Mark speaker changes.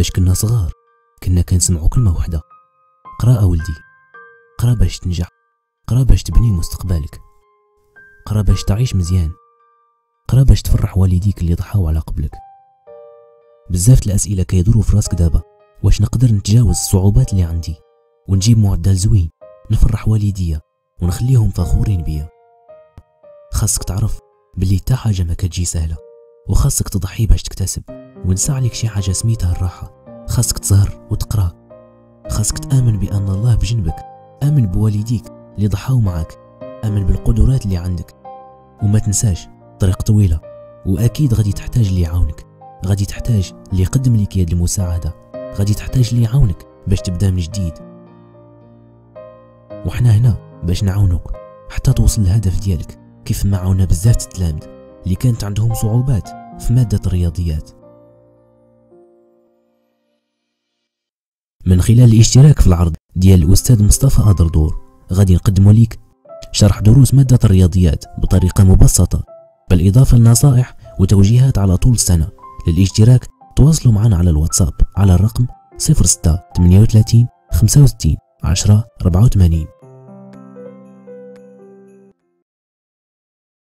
Speaker 1: فاش كنا صغار كنا كنسمعو كلمة وحدة. قرا ولدي قرا باش تنجح قرا باش تبني مستقبلك. قرا باش تعيش مزيان. قرا باش تفرح والديك اللي ضحاو على قبلك. بزاف الأسئلة كيدوروا في راسك دابا. واش نقدر نتجاوز الصعوبات اللي عندي؟ ونجيب معدل زوين نفرح والديا ونخليهم فخورين بيا. خاصك تعرف بلي تا حاجة ما كتجي سهلة وخاصك تضحي باش تكتسب. ونسى عليك شي حاجة سميتها الراحة. خاصك تسهر وتقرأ. خاصك تآمن بأن الله بجنبك. آمن بوالديك اللي ضحاو معاك. آمن بالقدرات اللي عندك. وما تنساش طريق طويلة. وأكيد غادي تحتاج اللي يعاونك. غادي تحتاج اللي يقدم لك يد المساعدة. غادي تحتاج اللي يعاونك باش تبدأ من جديد. وحنا هنا باش نعاونوك. حتى توصل للهدف ديالك. كيف ما عاونا بزاف التلامذ اللي كانت عندهم صعوبات في مادة الرياضيات. من خلال الاشتراك في العرض ديال الأستاذ مصطفى أدردور. غادي نقدموا ليك شرح دروس مادة الرياضيات بطريقة مبسطة بالإضافة لنصائح وتوجيهات على طول السنة. للاشتراك تواصلوا معنا على الواتساب على الرقم 06 38 65 10 84